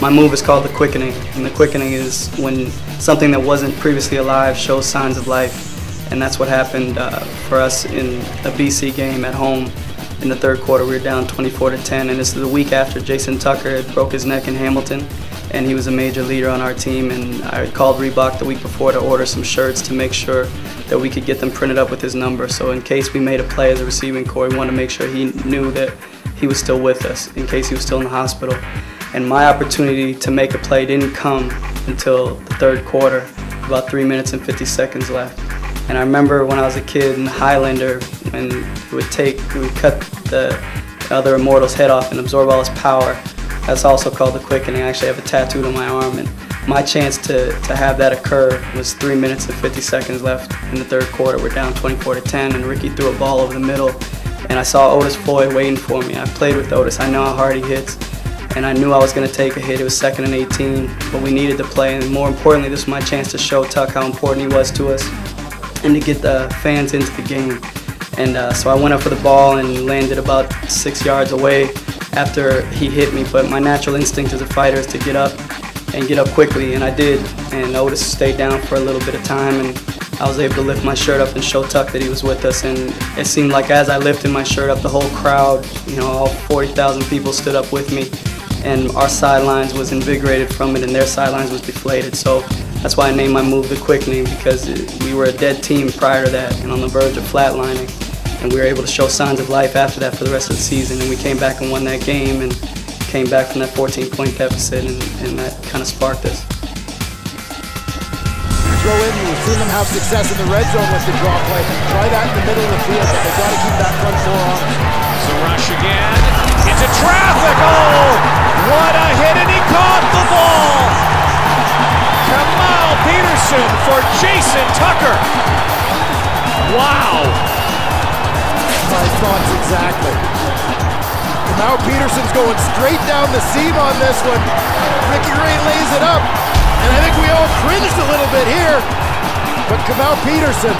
My move is called the quickening, and the quickening is when something that wasn't previously alive shows signs of life, and that's what happened uh, for us in a BC game at home. In the third quarter, we were down 24 to 10, and this is the week after Jason Tucker had broke his neck in Hamilton, and he was a major leader on our team. And I called Reebok the week before to order some shirts to make sure that we could get them printed up with his number. So in case we made a play as a receiving corps, we wanted to make sure he knew that he was still with us in case he was still in the hospital and my opportunity to make a play didn't come until the third quarter, about three minutes and 50 seconds left. And I remember when I was a kid in Highlander, when we would take, we would cut the other immortal's head off and absorb all his power. That's also called the quickening. I actually have a tattooed on my arm, and my chance to, to have that occur was three minutes and 50 seconds left in the third quarter. We're down 24 to 10, and Ricky threw a ball over the middle, and I saw Otis Floyd waiting for me. I played with Otis. I know how hard he hits and I knew I was going to take a hit. It was second and 18, but we needed to play, and more importantly, this was my chance to show Tuck how important he was to us and to get the fans into the game. And uh, so I went up for the ball and landed about six yards away after he hit me. But my natural instinct as a fighter is to get up and get up quickly, and I did. And Otis stayed down for a little bit of time, and I was able to lift my shirt up and show Tuck that he was with us. And it seemed like as I lifted my shirt up, the whole crowd, you know, all 40,000 people stood up with me and our sidelines was invigorated from it and their sidelines was deflated. So that's why I named my move the quickening because we were a dead team prior to that and on the verge of flatlining. And we were able to show signs of life after that for the rest of the season. And we came back and won that game and came back from that 14 point deficit and, and that kind of sparked us. Throw in, you've seen them have success in the red zone with the draw play. Try that in the middle of the field, but they've got to keep that front four on. So rush again. It's a Oh! For Jason Tucker. Wow! My thoughts exactly. Kamau Peterson's going straight down the seam on this one. Ricky Ray lays it up, and I think we all cringed a little bit here. But Kamau Peterson